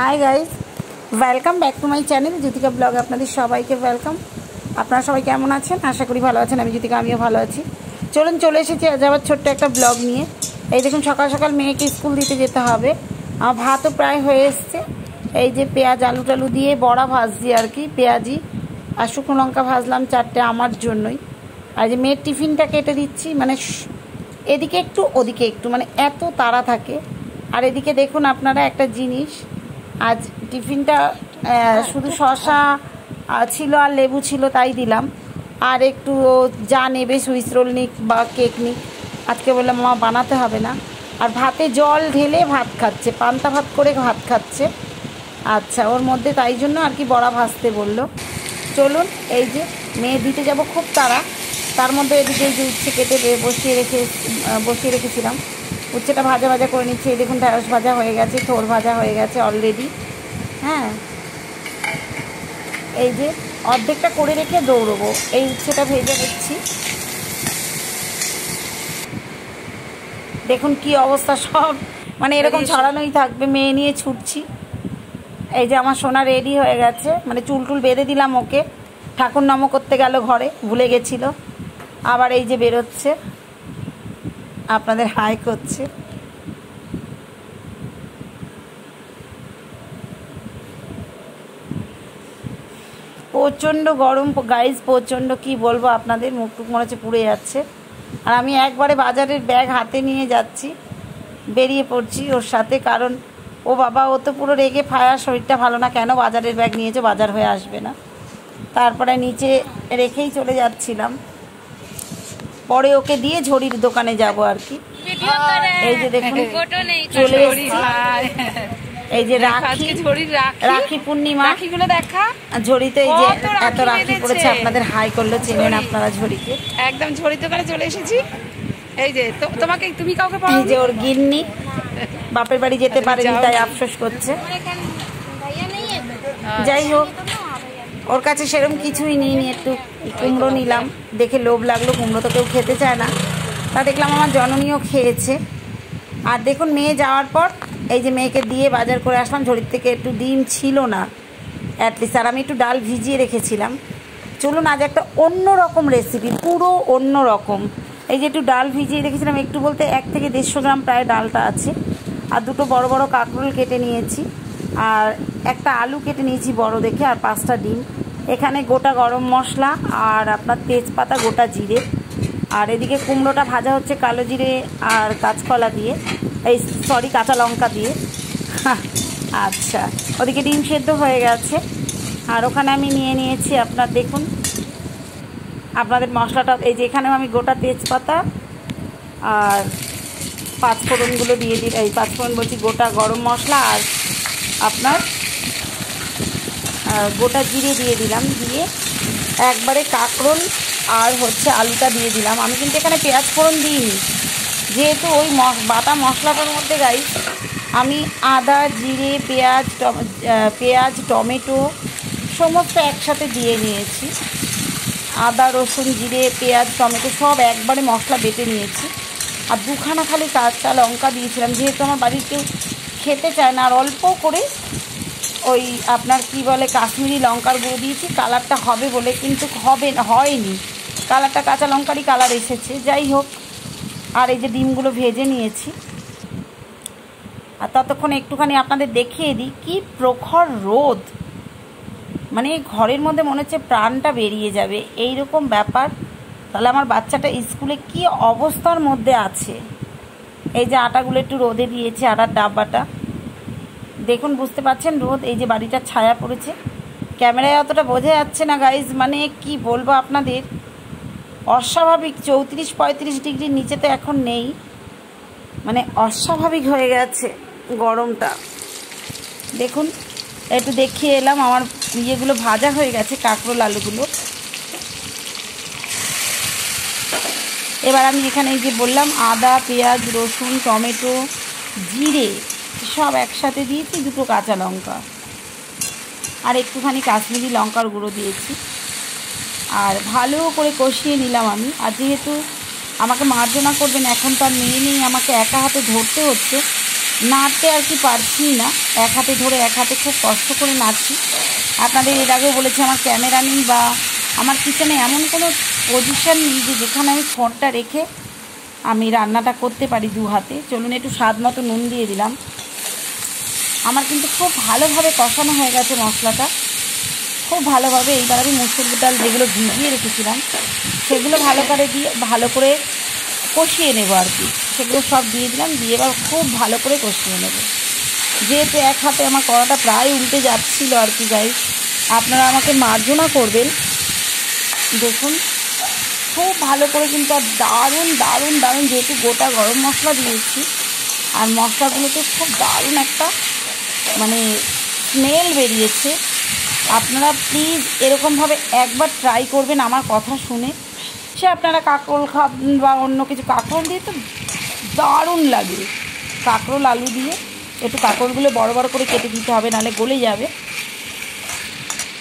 Hi guys welcome back to my channel Jyotika blog আপনাদের সবাইকে welcome আপনারা সবাই কেমন আছেন? আশা করি ভালো আছেন। আমি জ্যোতিকা আমিও ভালো আছি। চলুন, চলে এসেছি আজ আবার ছোট্ট একটা ব্লগ নিয়ে। এই দেখুন, সকাল সকাল মেয়েকে স্কুল দিতে যেতে হবে। আমার ভাতও প্রায় হয়ে এসছে। এই যে পেঁয়াজ, আলু টালু দিয়ে বড়া ভাজছি আর কি, পেঁয়াজি আর শুকনো লঙ্কা ভাজলাম চারটে আমার জন্যই। আর যে মেয়ের টিফিনটা কেটে দিচ্ছি মানে এদিকে একটু, ওদিকে একটু মানে এত তাড়া থাকে। আর এদিকে দেখুন আপনারা একটা জিনিস আজ টিফিনটা শুধু শশা ছিল আর লেবু ছিল তাই দিলাম। আর একটু যা নেবে সুইস রোল নিক বা কেক নিক। আজকে বললাম মামা বানাতে হবে না। আর ভাতে জল ঢেলে ভাত খাচ্ছে, পান্তা ভাত করে ভাত খাচ্ছে। আচ্ছা ওর মধ্যে তাই জন্য আর কি বড়া ভাজতে বলল। চলুন, এই যে মেয়ে দিতে যাব খুব তাড়া। তার মধ্যে এদিকে যে উচ্ছে কেটে বসিয়ে রেখে বসিয়ে রেখেছিলাম। উচ্ছেটা ভাজা ভাজা করে নিচ্ছি। এই দেখুন ঢ্যাঁড়স ভাজা হয়ে গেছে থোর ভাজা হয়ে গেছে অলরেডি হ্যাঁ? এই যে অর্ধেকটা করে রেখে দৌড়বো। এই উচ্ছেটা ভেজে নিচ্ছি। দেখুন কি অবস্থা সব। মানে এরকম ছড়ানোই থাকবে মেয়ে নিয়ে ছুটছি। এই যে আমার সোনা রেডি হয়ে গেছে। মানে চুল টুল বেঁধে দিলাম ওকে। ঠাকুর নামও করতে গেল ঘরে ভুলে গেছিল। আবার এই যে বেরোচ্ছে। আপনাদের হাই করছে। প্রচণ্ড গরম গাইজ প্রচণ্ড কি বলব আপনাদের, মুখ টুক মনে হচ্ছে পুড়ে যাচ্ছে। আর আমি একবারে বাজারের ব্যাগ হাতে নিয়ে যাচ্ছি, বেরিয়ে পড়ছি ওর সাথে, কারণ ও বাবা, ও তো পুরো রেগে ফায়ার শরীরটা ভালো না, কেন বাজারের ব্যাগ নিয়েছে, বাজার হয়ে আসবে না। তারপরে নিচে রেখেই চলে যাচ্ছিলাম। পরে ওকে দিয়ে ঝড়ির দোকানে যাব আর কি। এই যে দেখুন চলে এই যে রাখি আজকে ঝড়ির রাখি। রাখি পূর্ণিমা। রাখিগুলো দেখা। ঝড়িতে এই যে এত রাখি পড়েছে আপনাদের হাই করল চেনেন আপনারা ঝড়িকে। একদম ঝড়ির দোকানে চলে এসেছি। এই যে তো- তোমাকে তুমি কাউকে এই যে ওর গিন্নি। বাপের বাড়ি যেতে পারেনি তাই আফসোস করছে। যাই হোক ওর কাছে সেরকম কিছুই নিইনি, একটু কুমড়ো নিলাম। দেখে লোভ লাগল, কুমড়ো তো কেউ খেতে চায় না। তা দেখলাম আমার জননীও খেয়েছে। আর দেখুন, মেয়ে যাওয়ার পর এই যে মেয়েকে দিয়ে বাজার করে আসলাম, ঝড়ির থেকে একটু ডিম ছিল না অ্যাটলিস্ট আর আমি একটু ডাল ভিজিয়ে রেখেছিলাম। চলুন, আজ একটা অন্য রকম রেসিপি পুরো অন্য রকম। এই যে একটু ডাল ভিজিয়ে রেখেছিলাম, একটু বলতে এক থেকে দেড়শো গ্রাম প্রায় ডালটা আছে। আর দুটো বড় বড় কাঁকরোল কেটে নিয়েছি। আর একটা আলু কেটে নিয়েছি বড় দেখে, আর পাঁচটা ডিম। এখানে গোটা গরম মশলা আর আপনার তেজপাতা, গোটা জিরে। আর এদিকে কুমড়োটা ভাজা হচ্ছে কালো জিরে আর কাঁচকলা দিয়ে। এই সরি কাঁচা লঙ্কা দিয়ে। আচ্ছা ওদিকে ডিম সেদ্ধ হয়ে গেছে। আর ওখানে আমি নিয়ে নিয়েছি আপনার, দেখুন, আপনাদের মশলাটা, এই যে এখানেও আমি গোটা তেজপাতা আর পাঁচফোড়নগুলো দিয়ে দিই, এই পাঁচফোড়ন বলছি গোটা গরম মশলা আর আপনার গোটা জিরে দিয়ে দিলাম, দিয়ে একবারে কাঁকরোল আর হচ্ছে আলুটা দিয়ে দিলাম। আমি কিন্তু এখানে পেঁয়াজ ফোড়ন দিইনি। যেহেতু ওই বাটা মশলাটার মধ্যে গাই আমি আদা, জিরে, পেঁয়াজ পেঁয়াজ, টমেটো সমস্ত একসাথে দিয়ে নিয়েছি। আদা, রসুন, জিরে, পেঁয়াজ, টমেটো সব একবারে মশলা বেটে নিয়েছি। আর দুখানা খালি কাঁচা লঙ্কা দিয়েছিলাম, যেহেতু আমার কেউ খেতে চায় না, আর অল্প করে ওই আপনার কি বলে কাশ্মীরি লঙ্কার গুঁড়ো দিয়েছি, কালারটা হবে বলে কিন্তু হবে হয়নি। কালারটা কাঁচা লঙ্কারই কালার এসেছে, যাই হোক। আর এই যে ডিমগুলো ভেজে নিয়েছি। আর ততক্ষণ একটুখানি আপনাদের দেখিয়ে দিই, কি প্রখর রোদ। মানে ঘরের মধ্যে মনে হচ্ছে প্রাণটা বেরিয়ে যাবে এই রকম ব্যাপার। তাহলে আমার বাচ্চাটা স্কুলে কি অবস্থার মধ্যে আছে? এই যে আটাগুলো একটু রোদে দিয়েছি, আটার ডাব্বাটা। দেখুন, বুঝতে পারছেন রোদ, এই যে বাড়িটার ছায়া পড়েছে। ক্যামেরায় অতটা বোঝা যাচ্ছে না গাইজ মানে কি বলব আপনাদের? অস্বাভাবিক, চৌত্রিশ পঁয়ত্রিশ ডিগ্রির নিচে তো এখন নেই। মানে অস্বাভাবিক হয়ে গেছে গরমটা। দেখুন, একটু দেখিয়ে এলাম, আমার ইয়েগুলো ভাজা হয়ে গেছে, কাঁকরোল আলুগুলো। এবার আমি এখানে যে বললাম, আদা, পেঁয়াজ, রসুন, টমেটো, জিরে। সব একসাথে দিয়েছি, দুটো কাঁচা লঙ্কা। আর একটুখানি কাশ্মীরি লঙ্কার গুঁড়ো দিয়েছি। আর ভালো করে কষিয়ে নিলাম আমি। আর যেহেতু আমাকে মার্জনা করবেন, এখন তার মেয়ে নেই, আমাকে একা হাতে ধরতে হচ্ছে। নাড়তে আর কি পারছি না। এক হাতে ধরে এক হাতে খুব কষ্ট করে নাড়ছি। আপনাদের এর আগেও বলেছি, আমার ক্যামেরা নেই বা আমার কিচেনে এমন কোনো পজিশান নেই যে যেখানে আমি ফোনটা রেখে আমি রান্নাটা করতে পারি দু হাতে। চলুন একটু স্বাদ মতো নুন দিয়ে দিলাম। আমার কিন্তু খুব ভালোভাবে কষানো হয়ে গেছে মশলাটা। খুব ভালোভাবে এইবার আমি মুসুর ডাল যেগুলো ভিজিয়ে রেখেছিলাম, সেগুলো ভালো করে দিয়ে, ভালো করে কষিয়ে নেব আর কি। সেগুলো সব দিয়ে দিলাম, দিয়ে এবার খুব ভালো করে কষিয়ে নেব। যেহেতু এক হাতে আমার কড়াটা প্রায় উল্টে যাচ্ছিল আর কি যাই আপনারা আমাকে মার্জনা করবেন। দেখুন। খুব ভালো করে কিন্তু আর দারুণ দারুণ দারুণ যেহেতু গোটা গরম মশলা দিয়েছি। আর মশলাগুলোতে খুব দারুণ একটা মানে স্মেল বেরিয়েছে। আপনারা প্লিজ এরকমভাবে একবার ট্রাই করবেন আমার কথা শুনে। সে আপনারা কাঁকরোল খাবেন বা অন্য কিছু, কাঁকরোল দিয়ে তো দারুণ লাগে। কাঁকরোল, আলু দিয়ে একটু কাঁকরোলগুলো বড় বড় করে কেটে দিতে হবে, নাহলে গলে যাবে।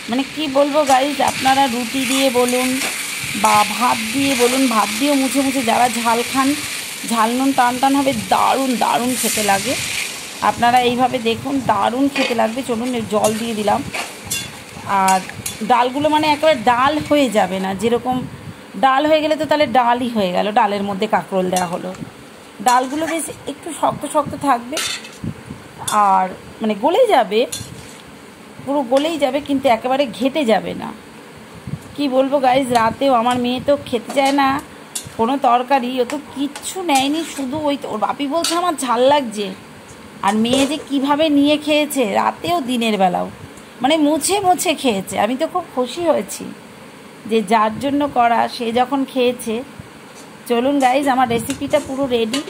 মানে কি বলব গাইজ আপনারা রুটি দিয়ে বলুন বা ভাত দিয়ে বলুন, ভাত দিয়েও মুছে মুছে যারা ঝাল খান, ঝাল নুন, টান টান হবে, দারুণ দারুণ খেতে লাগে। আপনারা এইভাবে দেখুন, দারুণ খেতে লাগবে। চলুন জল দিয়ে দিলাম। আর ডালগুলো মানে একেবারে ডাল হয়ে যাবে না, যেরকম ডাল হয়ে গেলে তো তাহলে ডালই হয়ে গেল, ডালের মধ্যে কাঁকরোল দেওয়া হলো। ডালগুলো বেশ একটু শক্ত শক্ত থাকবে, আর মানে গলে যাবে, পুরো গলেই যাবে, কিন্তু একেবারে ঘেটে যাবে না। কি বলব গাইজ রাতেও আমার মেয়ে তো খেতে চায় না। কোনো তরকারি, ও তো কিচ্ছু নেয়নি, শুধু ওই ওর বাপি বলছে আমার ঝাল লাগছে। আর মেয়ে যে কীভাবে নিয়ে খেয়েছে, রাতেও দিনের বেলাও। মানে মুছে মুছে খেয়েছে। আমি তো খুব খুশি হয়েছি যে যার জন্য করা, সে যখন খেয়েছে। চলুন গাইজ আমার রেসিপিটা পুরো রেডি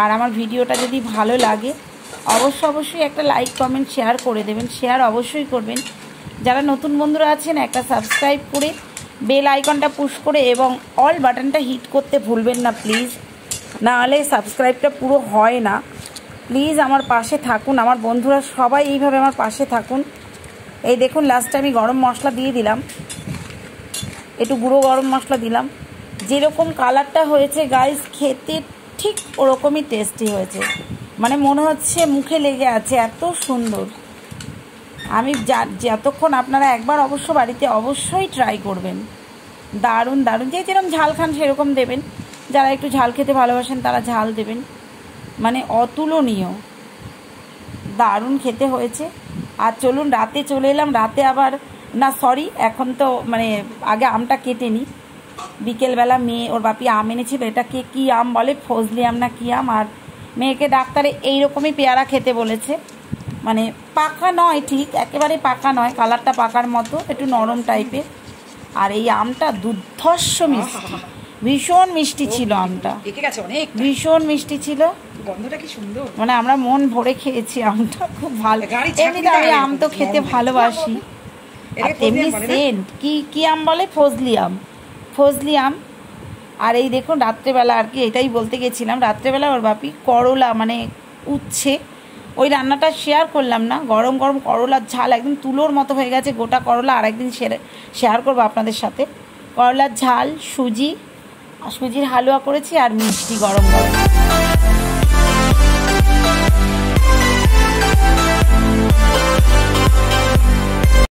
আর আমার ভিডিওটা যদি ভালো লাগে, অবশ্য অবশ্যই একটা লাইক কমেন্ট শেয়ার করে দেবেন। শেয়ার অবশ্যই করবেন। যারা নতুন বন্ধুরা আছেন, একটা সাবস্ক্রাইব করে বেল আইকনটা পুশ করে এবং অল বাটনটা হিট করতে ভুলবেন না প্লিজ নাহলে সাবস্ক্রাইবটা পুরো হয় না। প্লিজ আমার পাশে থাকুন। আমার বন্ধুরা সবাই এইভাবে আমার পাশে থাকুন। এই দেখুন লাস্টে আমি গরম মশলা দিয়ে দিলাম। একটু গুঁড়ো গরম মশলা দিলাম। যেরকম কালারটা হয়েছে গাইস খেতে ঠিক ওরকমই টেস্টি হয়েছে। মানে মনে হচ্ছে মুখে লেগে আছে, এত সুন্দর। আমি যা, যতক্ষণ আপনারা একবার অবশ্য বাড়িতে অবশ্যই ট্রাই করবেন। দারুণ দারুণ। যে যেরকম ঝাল খান সেরকম দেবেন। যারা একটু ঝাল খেতে ভালোবাসেন তারা ঝাল দেবেন। মানে অতুলনীয়। দারুণ খেতে হয়েছে। আর চলুন, রাতে চলে এলাম। রাতে আবার, না সরি এখন তো মানে আগে আমটা কেটে নিই। বিকেলবেলা মেয়ে, ওর বাপি আম এনেছিল। এটাকে কী আম বলে? ফজলি আম না কী আম? আর মেয়েকে ডাক্তারে এইরকমই পেয়ারা খেতে বলেছে। মানে পাকা নয় ঠিক একেবারে পাকা নয় কালারটা পাকার মতো একটু নরম টাইপের। আর এই আমটা দুর্ধর্ষ মিষ্টি। ভীষণ মিষ্টি ছিল আমটা। ভীষণ মিষ্টি ছিল। গন্ধটা কি সুন্দর। মানে আমরা মন ভরে খেয়েছি আমটা খুব ভালো। এমনিতে আমি আম তো খেতে ভালোবাসি। আর এটাকে তেমনি ফজলি আম বলে না? সেন্ট। কি কি আম বলে? ফজলি আম। ফজলি আম। আর এই দেখুন রাত্রেবেলা আর কি এটাই বলতে গেছিলাম রাত্রেবেলা ওর বাপি করলা মানে উচ্ছে ওই রান্নাটা শেয়ার করলাম না। গরম গরম করলার ঝাল একদম তুলোর মতো হয়ে গেছে, গোটা করলা আর একদিন শেয়ার করব আপনাদের সাথে। করলার ঝাল, সুজি সুজির হালুয়া করেছি আর মিষ্টি গরম গরম।